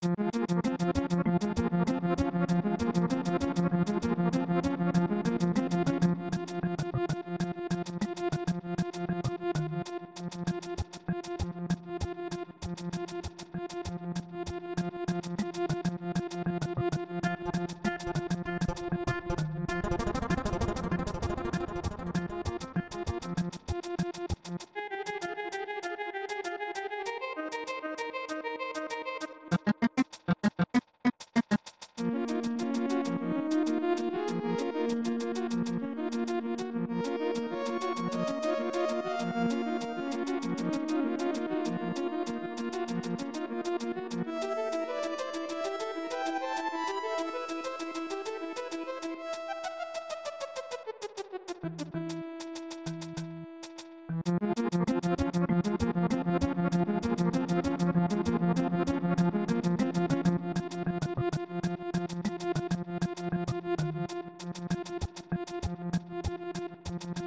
Thank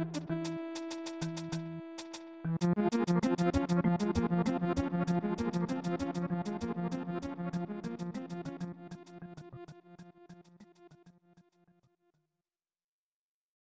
Thank you.